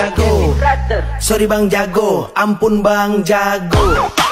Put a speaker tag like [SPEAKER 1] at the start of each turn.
[SPEAKER 1] jago Sorry bang jago. Ampun bang jago. Ampun bang jago.